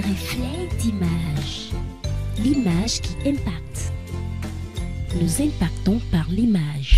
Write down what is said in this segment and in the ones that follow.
reflet d'image. L'image qui impacte. Nous impactons par l'image.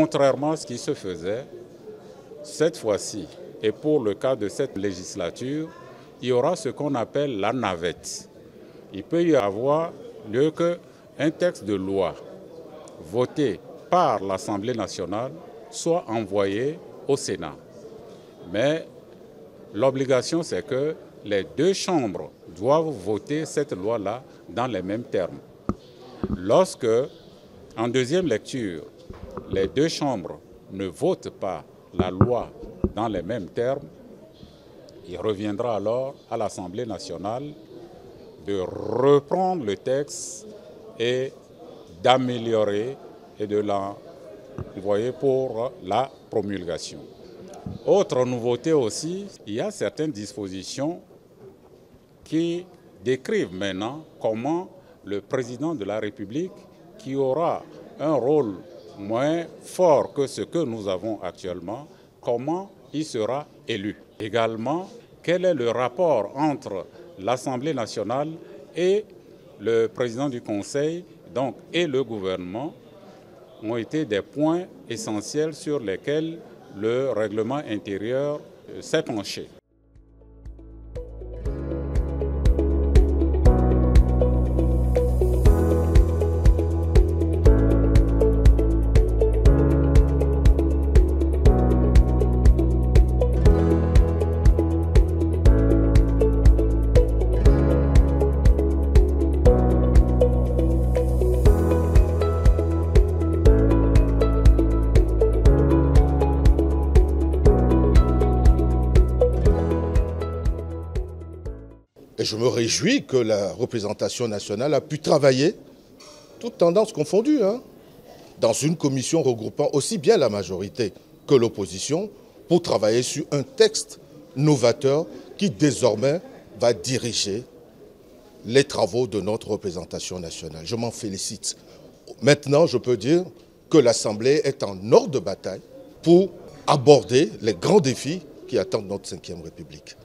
Contrairement à ce qui se faisait, cette fois-ci, et pour le cas de cette législature, il y aura ce qu'on appelle la navette. Il peut y avoir lieu qu'un texte de loi voté par l'Assemblée nationale soit envoyé au Sénat. Mais l'obligation, c'est que les deux chambres doivent voter cette loi-là dans les mêmes termes. Lorsque, en deuxième lecture, les deux chambres ne votent pas la loi dans les mêmes termes, il reviendra alors à l'Assemblée nationale de reprendre le texte et d'améliorer et de l'envoyer pour la promulgation. Autre nouveauté aussi, il y a certaines dispositions qui décrivent maintenant comment le président de la République, qui aura un rôle moins fort que ce que nous avons actuellement, comment il sera élu. Également, quel est le rapport entre l'Assemblée nationale et le président du Conseil donc, et le gouvernement ont été des points essentiels sur lesquels le règlement intérieur s'est penché. Et je me réjouis que la représentation nationale a pu travailler, toutes tendances confondues, hein, dans une commission regroupant aussi bien la majorité que l'opposition pour travailler sur un texte novateur qui désormais va diriger les travaux de notre représentation nationale. Je m'en félicite. Maintenant, je peux dire que l'Assemblée est en ordre de bataille pour aborder les grands défis qui attendent notre Ve République.